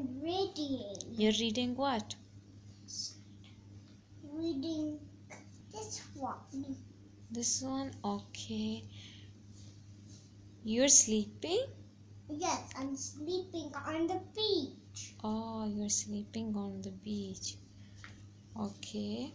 Reading. You're reading what? Reading this one. This one? Okay. You're sleeping? Yes, I'm sleeping on the beach. Oh, you're sleeping on the beach. Okay.